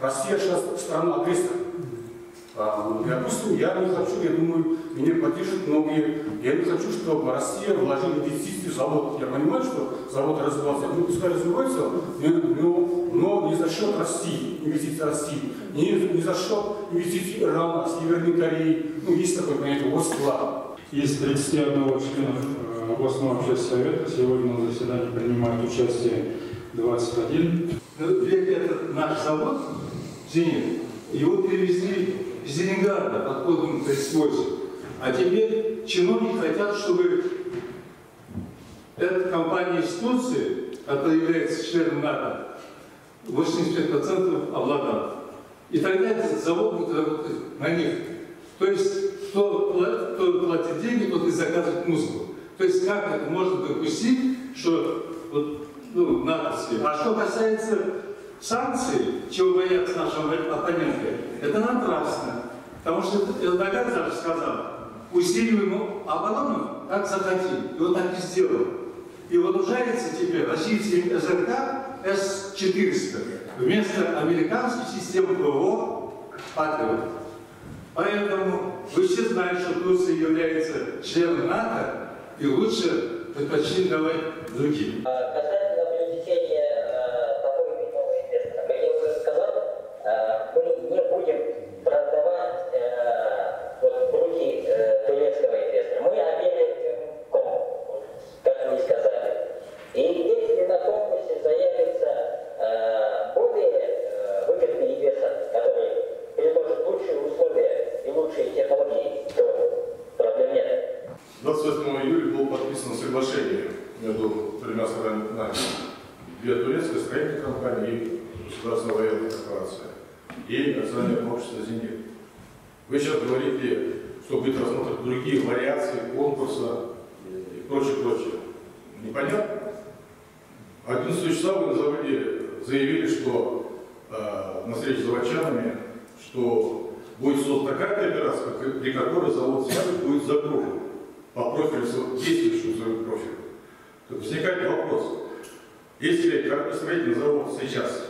Россия сейчас страна-агрессор. А, допустим, я не хочу, я думаю, меня поддержат многие. Я не хочу, чтобы Россия вложила инвестиции в завод. Я понимаю, что завод развивался, ну пускай развивается, но, но не за счет России, инвестиций России, не, не за счет инвестиций Ирана, Северной Кореи. Ну, есть такое понятие ОСКЛА. Из 31 членов э, областного общественного совета сегодня на заседании принимают участие 21. Ведь этот наш завод, «Зенит», его перевезли из Ленинграда под кодом 38. А теперь чиновники хотят, чтобы эта компания из Турции, которая является членом НАТО, 85% обладала. И тогда этот завод будет работать на них. То есть, кто платит, кто платит деньги, тот и заказывает музыку. То есть, как это можно допустить, что вот, ну, натовские. А что касается санкций, чего боятся наши оппоненты, это напрасно. Потому что Эрдоган даже сказал, усиливаем оборону, как захотим. И вот так и сделал. И вооружается теперь российский СРК С-400 вместо американской системы ПВО «Патриот». Поэтому вы все знаете, что Турция является членом НАТО, и лучше предпочли давать другим. 28 июля было подписано соглашение между тремя сторонами. Две турецкие строительные компании и государственная военная корпорация. И акционерное общество «Зенит». Вы сейчас говорите, что будет рассмотрены другие вариации конкурса и прочее, прочее. Непонятно? 11 числа вы заводе заявили, что э, на встрече с заводчанами, что будет создана такая кооперация, при которой завод «Сябель» будет загружен по профилю, действующему профилю. Тут возникает вопрос. Если кораблестроительный завод сейчас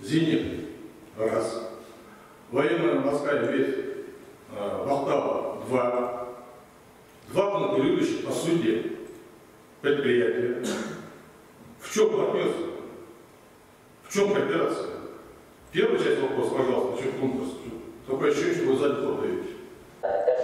«Зенит» раз, военная морская ветвь э, «Вахтава» два, два конкурирующих по сути предприятия, в чем партнерство? В чем кооперация? Первая часть вопроса, пожалуйста, в чем конкурс? Такое ощущение, что вы сзади хлопаете. Касательно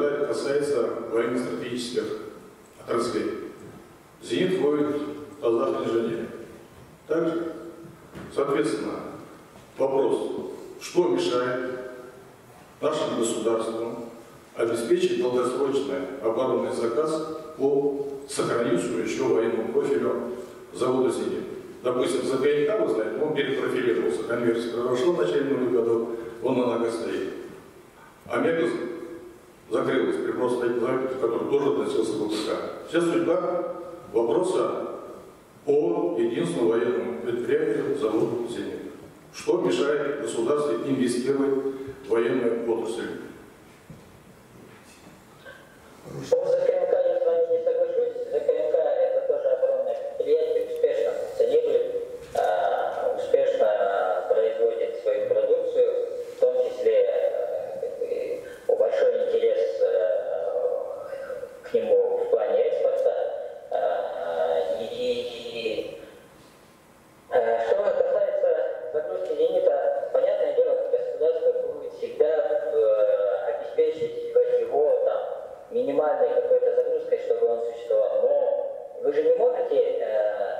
когда касается военно-стратегических отраслей. «Зенит» входит в Казахстан-инженерия. Также, соответственно, вопрос, что мешает нашему государству обеспечить долгосрочный оборонный заказ по сохранившему еще военному профилю завода «Зенит». Допустим, за ГНК, вы знаете, он перепрофилировался, конверсия произошла в начале нулевых он на ногах стоит. А Мегас закрылась при просто который тоже относился к ВПК. Вся судьба вопроса о единственном военном предприятии заводу «Зенит». Что мешает государству инвестировать в военную отрасль? По ЗКМК я с вами не соглашусь. ЗКМК это тоже оборонное предприятие, успешно функционирует, а, успешно производит свою продукцию, в том числе э, как бы, большой интерес э, к нему в плане экспорта. А, И э, что касается загрузки зенита, понятное дело, государство будет всегда э, обеспечить его там минимальной какой-то загрузкой, чтобы он существовал. Но вы же не можете э,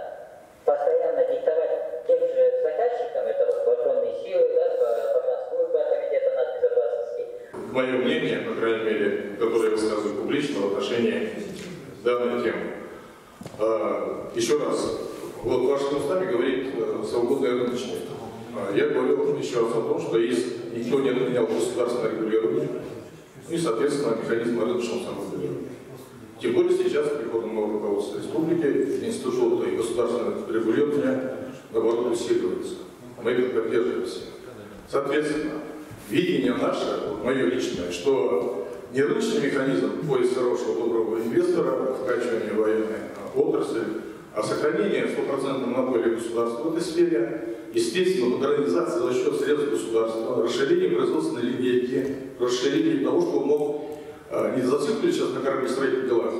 постоянно диктовать тем же заказчикам, это вот вооруженные силы, да, погранслужба, комитета нацбезопасности, Мое мнение, по крайней мере, которое я высказываю публично в отношении данной темы. А, Еще раз, вот вашими устами говорит э, свободная рыночность. А, Я говорил еще раз о том, что есть, никто не отменял государственное регулирование и, соответственно, механизм рыночного саморегулирования. Тем более сейчас с нового руководства республики институт и государственное регулирование, наоборот, усиливается. Мы это поддерживаемся. Соответственно, видение наше, вот мое личное, что не рыночный механизм поиска хорошего, доброго инвестора, вкачивания военной отрасли, а сохранение стопроцентной монополии государства в этой сфере, естественно, модернизация за счет средств государства, расширение производственной линейки, расширение того, он мог не зацикливать сейчас на кораблестроительных делах.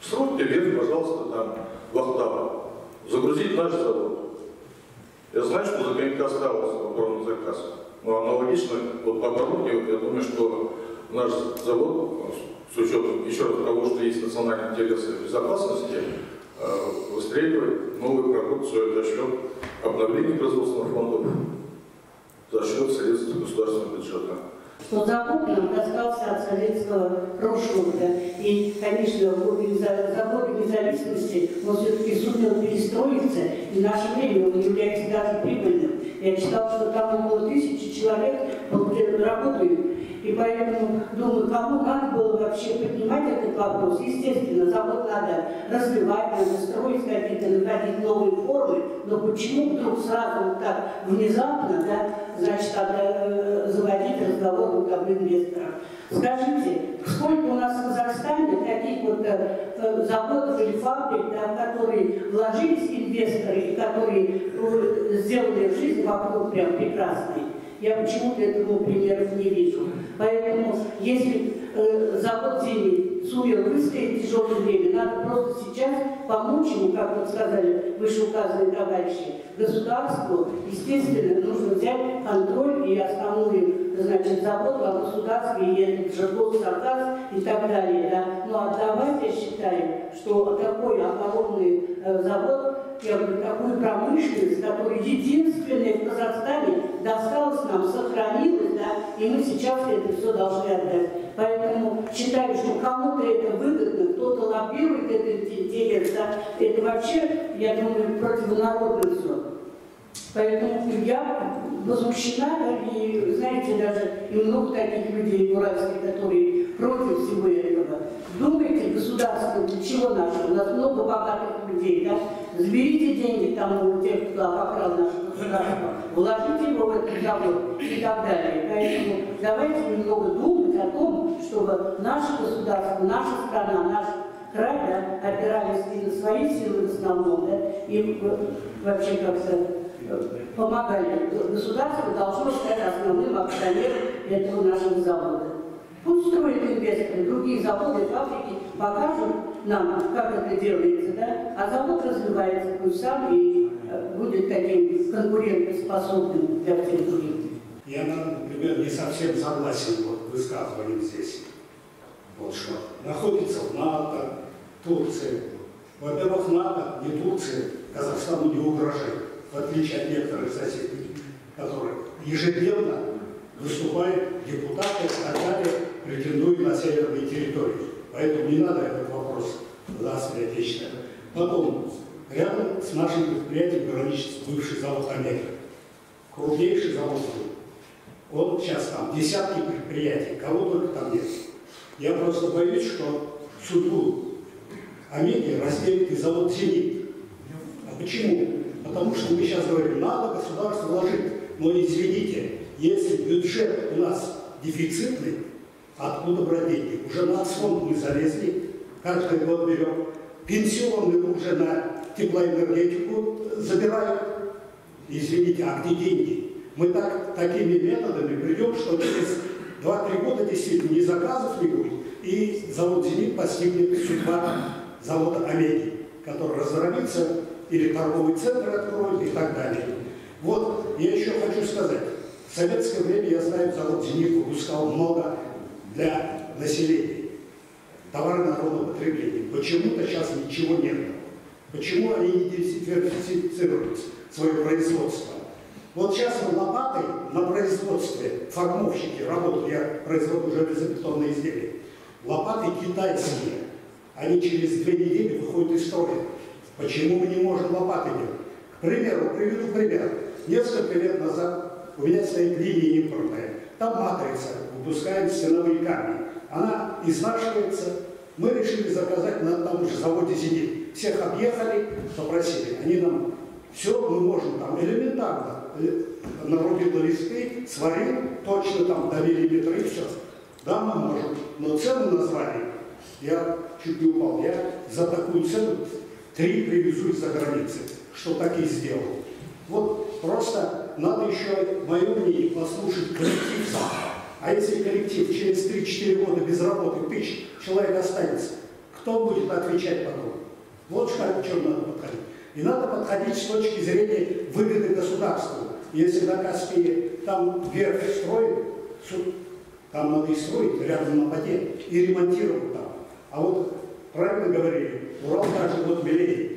Срок вверх, пожалуйста, там, в октаву. Загрузить наш завод. Я знаю, что за КМК остался оборонный заказ. Но аналогично, вот по оборудке, я думаю, что наш завод, с учетом еще раз того, что есть национальные интересы безопасности, э, выстреливает новую продукцию за счет обновления производственных фондов, за счет средств государственного бюджета. Что завод нам достался от советского прошлого. И, конечно, в годы за независимости он все-таки сумел перестроиться, и в наше время он является даже прибыльным. Я читал, что там около тысячи человек работают. И поэтому думаю, кому надо было вообще поднимать этот вопрос. Естественно, завод надо развивать, надо строить какие-то, находить новые формы, но почему вдруг сразу вот так внезапно, да, значит, надо э, заводить разговор вот об инвесторах. Скажите, сколько у нас в Казахстане таких вот э, э, заводов или фабрик, да, в которые вложились инвесторы и которые сделали жизнь вокруг прям прекрасной? Я почему-то этому примеров не вижу. Поэтому, если э, завод «Зенит» сумел выстоять тяжелое время, надо просто сейчас помочь ему, как вот сказали вышеуказанные товарищи, государству, естественно, нужно взять контроль и основную, значит, заботу о государстве, и этот же и так далее. Да. Но отдавать, я считаю, что такой оборонный э, завод, я говорю, такую промышленность, которая единственная в Казахстане досталась нам, сохранилась, да, и мы сейчас это все должны отдать. Поэтому считаю, что кому-то это выгодно, кто-то лоббирует этот интерес, да, это вообще, я думаю, противонародно все. Поэтому я возмущена, и, знаете, даже и много таких людей уральских, которые против всего этого. Думайте, государство, для чего наше? У нас много богатых людей, да? Заберите деньги там у тех, кто обокрал наше государство, вложите его в этот завод и так далее. Поэтому давайте немного думать о том, чтобы наше государство, наша страна, наш край, да, опирались и на свои силы в основном, да, и э, вообще как-то помогали. Государство должно стать основным акционером этого нашего завода. Пусть строят инвесторы, другие заводы, фабрики покажут нам, как это делается, да? а завод развивается, пусть сам и э, будет таким конкурентоспособным для всех других. Я, например, не совсем согласен вот высказыванием здесь. Вот что находится в НАТО, Турции. Во-первых, НАТО, не Турция, Казахстану не угрожает, в отличие от некоторых соседей, которые ежедневно выступают депутаты так далее, претендуют на северные территории. Поэтому не надо этот вопрос заострять, считаю. Потом, рядом с нашим предприятием граничит бывший завод «Омега». Крупнейший завод был. Он сейчас там десятки предприятий, кого только там нет. Я просто боюсь, что судьбу Амеги разделит и завод «Зенит». А почему? Потому что мы сейчас говорим, надо государство вложить. Но извините, если бюджет у нас дефицитный, откуда брать деньги? Уже на фонд мы залезли, каждый год берем. Пенсионные уже на теплоэнергетику забирают. Извините, а где деньги? Мы так, такими методами придем, что через 2-3 года действительно ни заказов не будет, и завод «Зенит» постигнет судьба завода «Омеги», который разорвется, или торговый центр откроют и так далее. Вот, я еще хочу сказать, в советское время, я знаю, завод «Зенит» выпускал много для населения, товары народного потребления. Почему-то сейчас ничего нет. Почему они не диверсифицируют свое производство? Вот сейчас лопатой на производстве формовщики работают, я произвожу железобетонные изделия. Лопаты китайские, они через две недели выходят из строя. Почему мы не можем лопаты делать? К примеру, приведу пример. Несколько лет назад у меня стоит линия импортная. Там матрица, выпускаем стеновые камни. Она изнашивается. Мы решили заказать на том же заводе «Зенит». Всех объехали, попросили. Они нам все мы можем там элементарно нарубил листы, сварил, точно там до миллиметра и все. Да, мы можем. Но цену назвали, я чуть не упал, я за такую цену три привезу из-за границы, что так и сделал. Вот просто надо еще мое мнение послушать коллектив сам. А если коллектив через 3-4 года без работы тысяч человек останется, кто будет отвечать потом? Вот о чем надо подходить. И надо подходить с точки зрения выгоды государству. Если на Каспии там верх строит, там надо и строить рядом на воде, и ремонтировать там. А вот правильно говорили, Урал даже вот милее.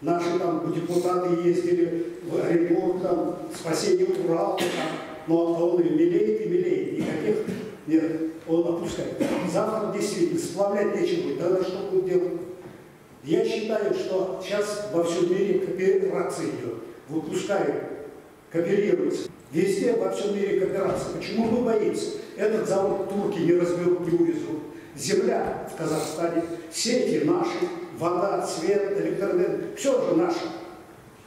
Наши там депутаты ездили в Оренбург, там, спасение Урала, но он и милеет, и милеет. Никаких нет, он опускает. Завтра действительно сплавлять нечего будет, тогда что будет делать? Я считаю, что сейчас во всем мире кооперация идет, выпускают кооперируются. Везде во всем мире кооперация. Почему мы боимся? Этот завод турки не разберут, не увезут. Земля в Казахстане, сети наши, вода, свет, электроэнергия, все же наше.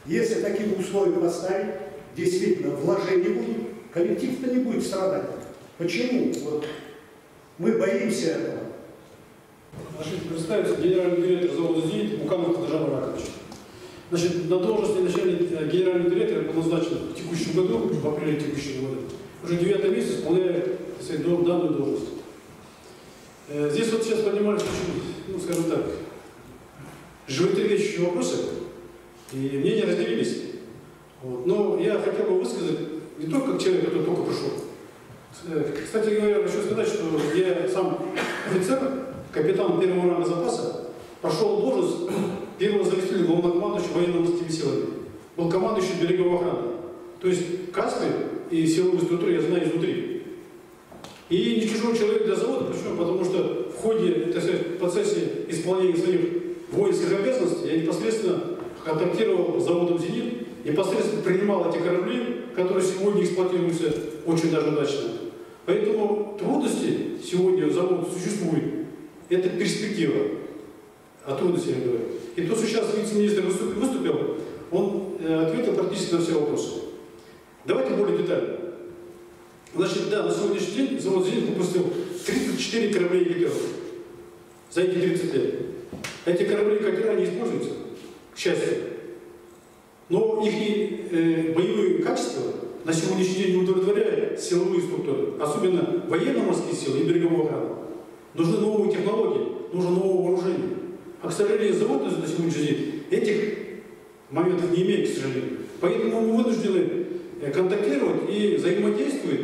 Если такие условия поставить, действительно вложений будет, коллектив-то не будет страдать. Почему? Вот мы боимся этого. Разрешите представить, генеральный директор завода «Зенит» Муканов Хаджан Ракович. Значит, на должности начальника генерального директора был назначен в текущем году, в апреле текущего года. Уже девятый месяц сказать, данную должность. Э, здесь вот сейчас поднимались очень, ну, скажем так, животрепещущие вопросы, и мнения разделились. Вот. Но я хотел бы высказать не только как человек, который только пришел. Э, кстати говоря, хочу сказать, что я сам офицер, капитан первого ранга запаса, пошел должность первого заместителя главнокомандующего военно-морскими силами. Был командующий береговой охраны. То есть Каспий и силовую структуру я знаю изнутри. И не чужой человек для завода, почему? Потому что в ходе, так сказать, процессе исполнения своих воинских обязанностей я непосредственно контактировал с заводом «Зенит», непосредственно принимал эти корабли, которые сегодня эксплуатируются очень даже удачно. Поэтому трудности сегодня завод существует. Это перспектива. О трудностях я говорю. И то, что сейчас вице-министр выступил, он э, ответил практически на все вопросы. Давайте более детально. Значит, да, на сегодняшний день завод «Зенит» выпустил 34 корабля и катеров за эти 30 лет. Эти корабли катера не используются, к счастью. Но их э, боевые качества на сегодняшний день не удовлетворяют силовые структуры, особенно военно-морские силы и береговую охрану. Нужны новые технологии, нужно новое вооружение. А, к сожалению, завод на сегодняшний день этих моментов не имеет, к сожалению. Поэтому мы вынуждены э, контактировать и взаимодействовать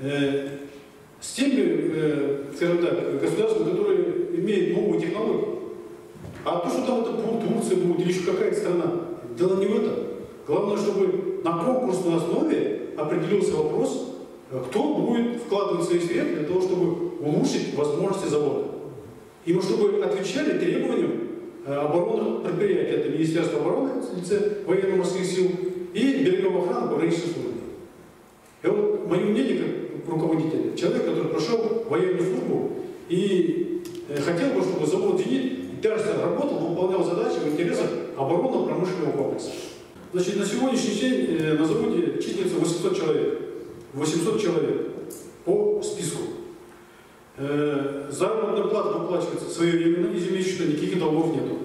э, с теми, э, скажем так, государствами, которые имеют новую технологию. А то, что там это будет Турция будет или еще какая-то страна, дело не в этом. Главное, чтобы на конкурсной основе определился вопрос, кто будет вкладывать свои средства для того, чтобы улучшить возможности завода. И чтобы отвечали требованиям э, оборонных предприятий. Это Министерство обороны, лице военно-морских сил и береговая охрана пограничной службы. И вот мое мнение как руководителя, человек, который прошел военную службу и э, хотел бы, чтобы завод «Зенит» даже работал, выполнял задачи в интересах оборонно-промышленного комплекса. Значит, на сегодняшний день э, на заводе числится 800 человек. 800 человек по списку. Э, заработная плата выплачивается своевременно, ежемесячно, никаких долгов нету.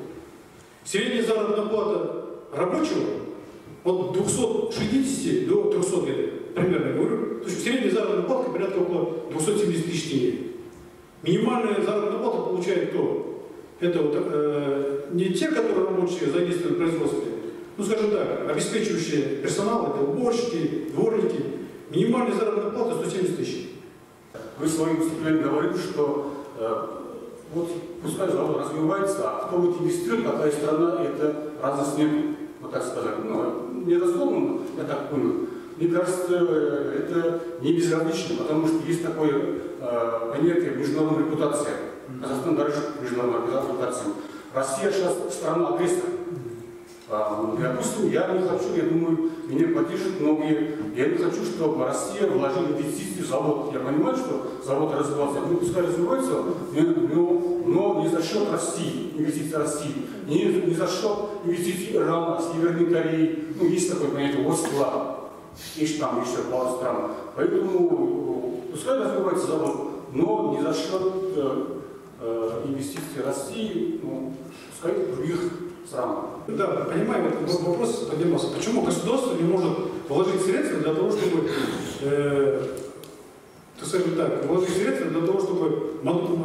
Средняя заработная плата рабочего от 260 до 300 где-то, примерно говорю. То есть средняя заработная плата порядка около 270 тысяч тенге. Минимальная заработная плата получает кто? Это вот э, не те, которые рабочие задействованы в производстве, ну скажем так, обеспечивающие персонал, это уборщики, дворники. Минимальная заработная плата 170 тысяч. Вы в своем выступлении говорите, что э, вот пускай завод развивается, а кто будет инвестировать, какая страна, это разность нет, вот так сказать. Ну, не разломно, я так понял. Мне кажется, это не безразлично, потому что есть такое э, понятие международная репутация. Казахстан дорожит международной репутацией. Россия сейчас страна-агрессор. А, Допустим, я не хочу, я думаю, меня поддержат многие. Я не хочу, чтобы Россия вложила инвестиции в завод. Я понимаю, что завод развивался. Ну, пускай развивается, но, но не за счет России, инвестиций России. Не, не за счет инвестиций Ирана, Северной Кореи. Ну, есть такое понятие, вот склад. Есть там еще стран. Поэтому э, пускай развивается завод, но не за счет э, э, инвестиций России, ну, пускай других стран. Да, понимаем, этот вопрос поднимался. Почему государство не может вложить средства для того, чтобы, э, скажем так, вложить средства для того, чтобы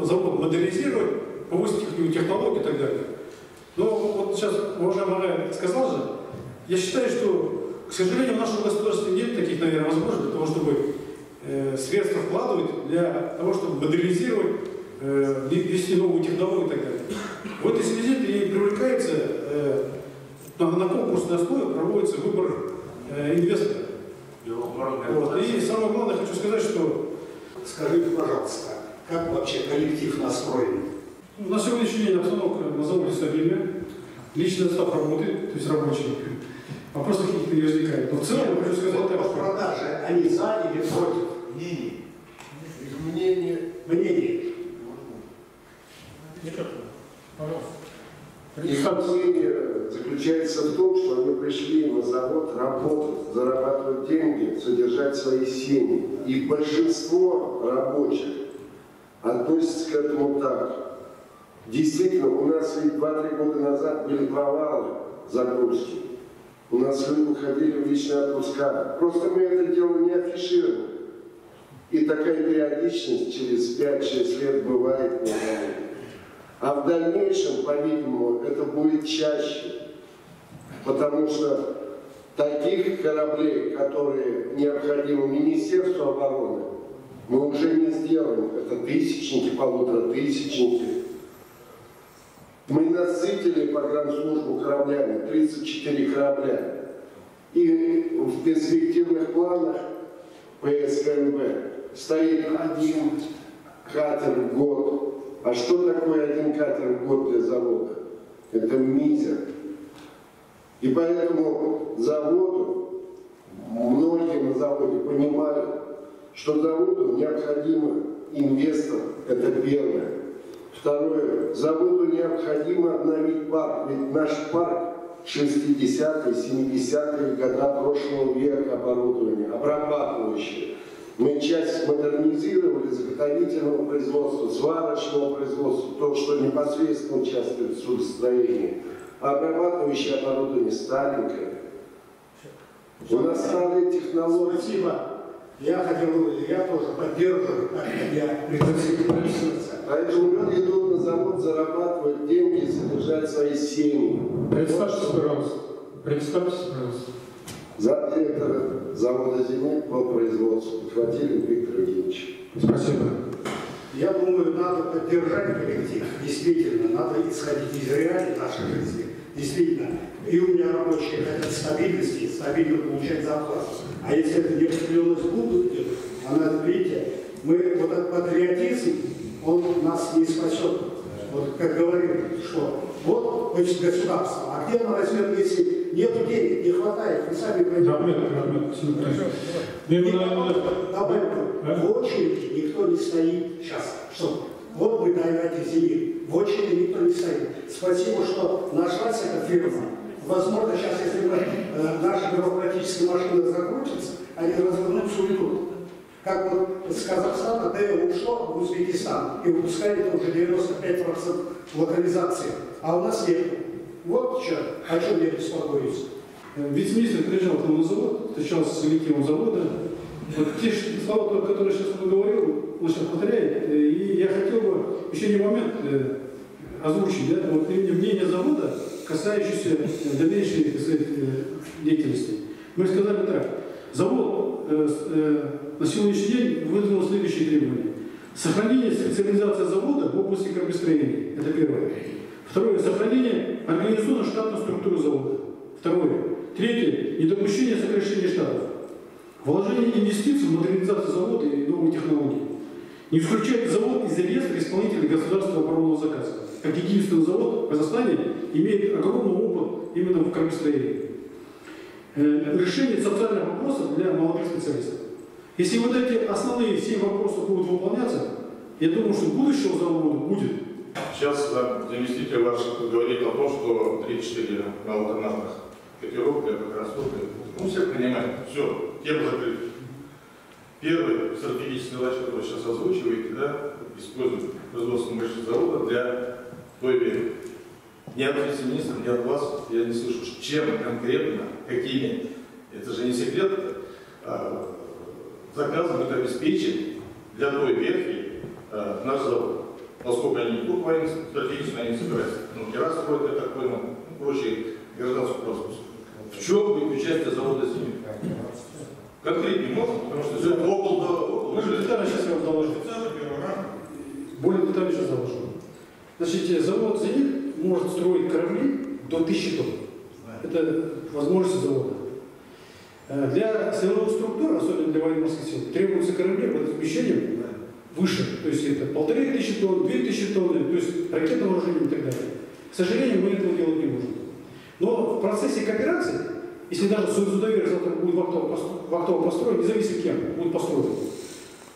завод модернизировать, повысить технологии и так далее. Но вот сейчас уважаемый Мария сказал же, я считаю, что, к сожалению, в нашем государстве нет таких, наверное, возможностей для того, чтобы э, средства вкладывать для того, чтобы модернизировать, э, ввести новую технологию и так далее. В этой связи и привлекается э, на, на конкурсной основе проводится выбор э, инвестора. Вот. И самое главное, хочу сказать, что Скажите, пожалуйста, как вообще коллектив настроен? на сегодняшний день обстановка на заводе стабильная, личный состав работает, то есть рабочий. Вопросов каких-то не возникает. Но в целом я хочу сказать так, что продаже они за или против? Мнение. Мнение. Мнение. Их мнение заключается в том, что они пришли на завод работать, зарабатывать деньги, содержать свои семьи. И большинство рабочих относится к этому так. Действительно, у нас ведь 2-3 года назад были провалы загрузки. У нас уходили в личные отпуска. Просто мы это дело не афишируем. И такая периодичность через 5-6 лет бывает заводе. А в дальнейшем, по-видимому, это будет чаще. Потому что таких кораблей, которые необходимы Министерству обороны, мы уже не сделаем. Это тысячники, полутора тысячники. Мы насытили погранслужбу кораблями, 34 корабля. И в перспективных планах ПСКМБ стоит один катер в год. А что такое один катер в год для завода? Это мизер. И поэтому заводу, многие на заводе понимают, что заводу необходимо инвестор, это первое. Второе, заводу необходимо обновить парк, ведь наш парк 60-е, 70-е года прошлого века оборудование, обрабатывающее. Мы часть модернизировали заготовительного производства, сварочного производства, то, что непосредственно участвует в судостроении. Обрабатывающее оборудование старенькое. У нас старые технологии. Спасибо. Я хотел, я тоже поддерживаю, так как присоединился. Поэтому люди идут на завод зарабатывать деньги, содержать свои семьи. Представьтесь, пожалуйста. Представьтесь, пожалуйста. Замдиректора завода «Зенит» по производству Хватилин Виктор Евгеньевич. Спасибо. Я думаю, надо поддержать коллектив. Действительно, надо исходить из реалий нашей жизни. Действительно. И у меня рабочие хотят стабильности, стабильно получать зарплату. А если эта неопределенность будет, она, видите, мы, вот этот патриотизм, он нас не спасет. Вот как говорили, что вот значит, государство, а где оно возьмет, если нет денег, не хватает, вы сами понимаете. Рахмет, рахмет. И добавлю, в очереди никто не стоит сейчас. Что? Вот мы даете зенит. в очереди никто не стоит. Спасибо, что нашлась эта фирма. Возможно, сейчас, если мы, э, наша бюрократическая машина закрутится, они развернутся уйдут. Как вот с Казахстана ДЭО ушло в Узбекистан и выпускает уже 95% локализации, а у нас нет. Вот что, о чем я беспокоюсь. Вице-министр приезжал к нам на завод, встречался с коллективом завода. Вот те слова, которые сейчас он говорил, он сейчас повторяет. Э, И я хотел бы еще один момент э, озвучить, да, вот мнение завода, касающееся э, дальнейшей сказать, э, деятельности. Мы сказали так, завод э, э, на сегодняшний день выдвинул следующие требования. Сохранение специализации завода в области кораблестроения. Это первое. Второе. Сохранение организационной штатной структуры завода. Второе. Третье. Недопущение сокращения штатов. Вложение инвестиций в модернизацию завода и новые технологии. Не исключать завод из реестра исполнителей государственного оборонного заказа. Как единственный завод в Казахстане имеет огромный опыт именно в кораблестроении. Э, Решение социальных вопросов для молодых специалистов. Если вот эти основные все вопросы будут выполняться, я думаю, что будущего завода будет. Сейчас заместитель ваш говорит о том, что 3-4 малотоннажных котировок для Красноярска. Ну, все понимают, все, тема закрыта. Первый стратегический задач, который вы сейчас озвучиваете, да, использовать производство мышечного завода для той веры. Ни от вице-министра, ни от вас я не слышу, чем конкретно, какими. Это же не секрет. А, заказы будет обеспечен для той верфи а, наш завод. Поскольку они не только военные стратегически, они собираются. Ну, Кирас строит, я так понял, ну, прочие гражданскую просто. В чем будет участие завода «Зенит»? Конкретнее можно, потому что все около, около, Может, детально сейчас я вам доложу. Более детально сейчас доложу. Значит, э, завод «Зенит» может строить корабли до 1000 тонн. Это возможность завода. Э, Для силовых структур, особенно для военно-морских сил, требуются корабли под размещением выше. То есть это полторы тысячи тонн, две тысячи тонн, то есть ракетное вооружение и так далее. К сожалению, мы этого делать не можем. Но в процессе кооперации, если даже судовер завтра будет вахтово постро- вахтово построен, независимо кем, будет построен,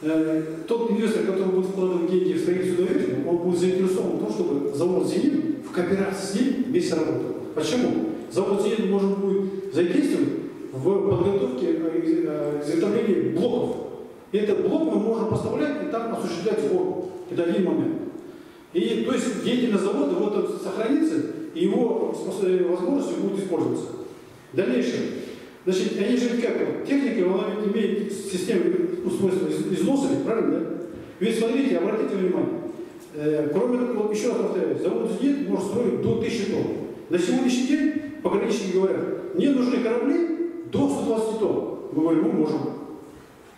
э, тот инвестор, который будет вкладывать деньги в строительство судоверфи, он будет заинтересован в том, чтобы завод «Зенит» в кооперации с ним вместе работал. Почему? Завод «Зенит» может будет задействовать в подготовке э, из- изготовления блоков. И этот блок мы можем поставлять и там осуществлять сбор. Это один момент. И то есть деятельность завода вот он сохранится, и его э, возможности будут использоваться. Дальнейшее. Значит, они же как, вот, техника, она имеет систему устройства из- износа, правильно, да? Ведь смотрите, обратите внимание, э, кроме того, еще раз повторяю, завод «Зенит» может строить до 1000 тонн. На сегодняшний день пограничники говорят, мне нужны корабли до 120 тонн. Мы говорим, мы можем.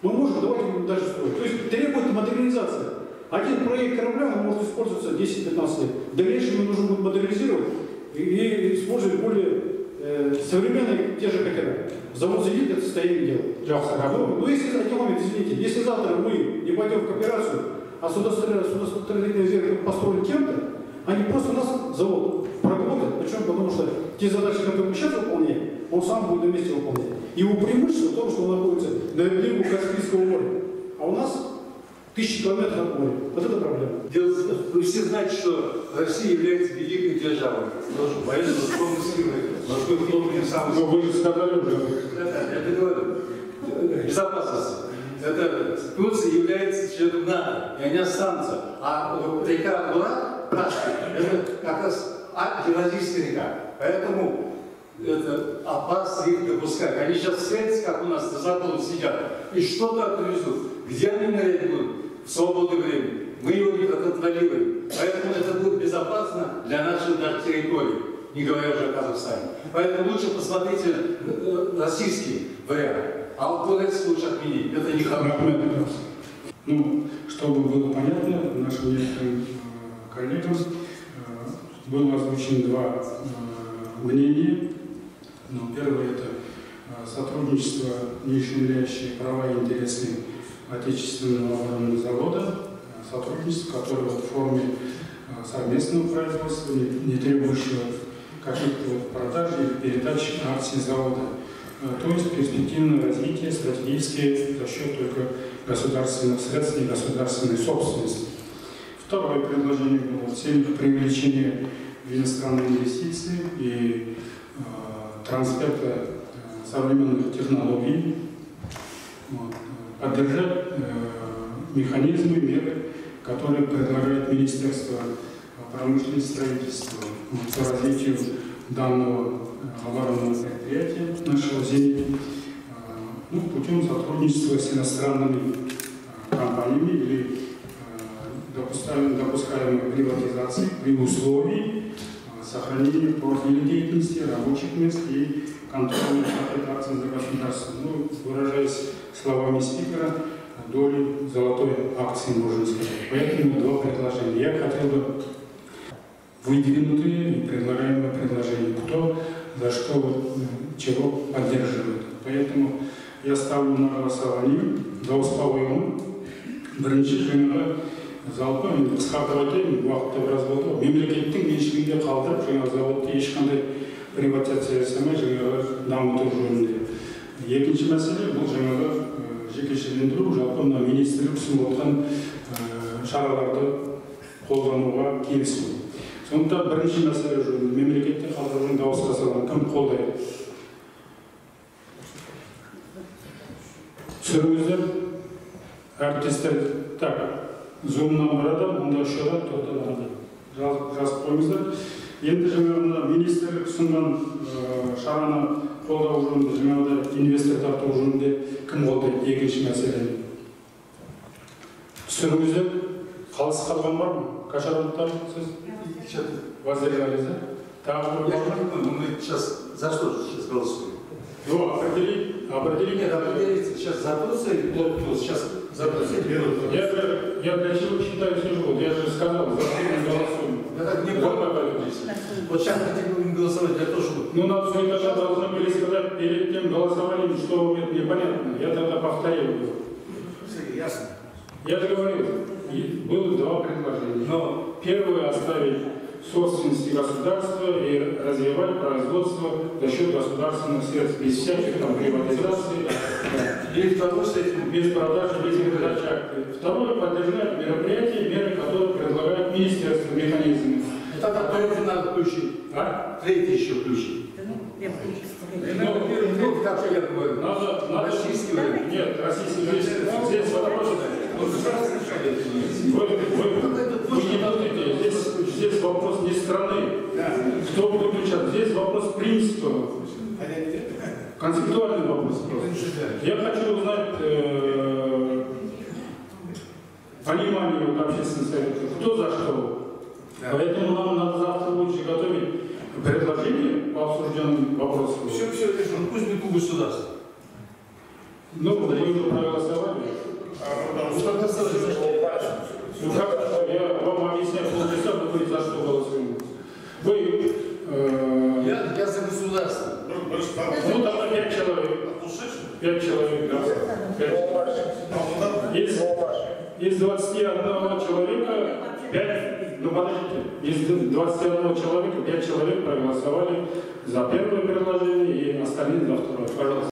Мы можем, давайте будем дальше строить. То есть требует модернизация. Один проект корабля он может использоваться 10-15 лет. В дальнейшем его нужно будет модернизировать и, и использовать более э, современные те же катера. Завод «Зенит» это состояние дела. Ну, ну, если, один момент, извините, если завтра мы не пойдем в кооперацию, а судостроительный судостроительный верх построен кем-то, они просто нас завод прогонят. Почему? Потому что те задачи, которые мы сейчас выполняем, он сам будет на месте выполнять. Его преимущество в том, что он находится на берегу Каспийского моря. А у нас тысячи километров от моря. Вот это проблема. Дело в том, Вы все знаете, что Россия является великой державой. Потому что военно вооруженные силы, морской флот не самый Но вы же сказали уже. Да-да, я говорю. Безопасность. Это Турция является членом НАТО, и они останутся. А река Бура, Каспий, это как раз а, Евразийская река. Поэтому это опасно их допускать. Они сейчас встретятся, как у нас на западе сидят, и что-то отвезут. Где они нырять будут? В свободное время. Мы его не контролируем. Поэтому это будет безопасно для нашей даже территории, не говоря уже о Казахстане. Поэтому лучше посмотрите э, российский вариант. А вот турецкий лучше отменить. Это не хорошо. Ну, чтобы было понятно нашим некоторым э, коллегам, э, было озвучено два э, мнения. Ну, первое – это э, сотрудничество, не ущемляющее права и интересы отечественного оборонного завода, сотрудничество, которое в форме совместного производства, не, требующего каких-то продаж или передачи акций завода. То есть перспективное развитие стратегически за счет только государственных средств и государственной собственности. Второе предложение было в целях привлечения иностранных инвестиций и э, трансферта э, современных технологий, вот, поддержать э, механизмы, меры, которые предлагает Министерство промышленности и строительства вот, по развитию данного э, оборонного предприятия нашего «Зенит» э, ну, путем сотрудничества с иностранными компаниями или допускаемой, допускаемой приватизации при условии э, сохранения профиля деятельности, рабочих мест и контроля аккредитации за государством. Ну, выражаясь словами спикера, доли золотой акции, можно сказать. Поэтому два предложения. Я хотел бы выдвинутые и предлагаемые предложения. Кто за что, вот, чего поддерживает. Поэтому я ставлю на голосование дауыс бірінші жаңағы жалпы қысқартып айтайын уақытты біраз болды ғой. Мемлекеттің меншігінде қалдырып жаңағы заводты ешқандай приватизация жасамай жаңағы дамыту жөнінде. Екінші мәселе бұл жаңағы жекешелендіру жалпы мына министрлік ұсынып отырған ә, шараларды қолдануға келісу сондықтан бірінші мәселе жөнінде мемлекетте қалдырудың дауысқа салған кім қолдайды? Түсіріңіздер әріптестер так. Зумнан бір адам онда үш адам төрт адам жазып қойыңыздар. Енді жаңағы мына министрлік ұсынған шараны қолдау жөнінде жаңағыдай инвестор тарту жөнінде кім қолдайды екінші мәселе. Түсіріңіздер қалыс қалған бар ма? Кашаровтар сіз? Воздержались да тағы бір Я бар ма? не понимаю, мы сейчас за что же сейчас голосуем? ну определить определить. Нет, определиться сейчас за Турции? Сейчас за Турцию. Я, же- я для чего считаю? Вот Я же сказал, за что мы голосуем. Я так не Вот здесь. Вот сейчас хотим будем голосовать для того, чтобы... Ну, надо вы тогда должны были сказать перед тем голосованием, что это непонятно. Я тогда повторил. Ясно. Я же говорил, было два предложения. Но Первое оставить собственности государства и развивать производство за счет государственных средств, без всяких там приватизации, и второй с этим... без продажи, без передачи акций. Второе поддержать мероприятия, меры, которые предлагает министерство, механизмы. Тогда третий надо включить. А? Третий еще включить. Ну, как я говорю. Надо, надо Российский вариант. Нет, российский здесь, здесь вопрос. Ну. Вы, вы, вы не путайте, здесь, здесь вопрос не страны. Кто будет включать? Здесь вопрос принципа. Концептуальный вопрос просто. Я хочу узнать э, понимание вот общественных советов, кто за что. Поэтому нам надо завтра лучше готовить предложение по обсужденным вопросам. Все, все решено. Пусть не кубы государства. Ну, вы уже проголосовали. Ну как, я вам объясняю полчаса, вы говорите, за что голосуем. Вы, э, Я, я за государство. ну тогда пять человек. Пять человек, да. Пять. Из, из 21 человека 5, ну подождите, из 21 человека 5 человек проголосовали за первое предложение и остальные за второе. Пожалуйста.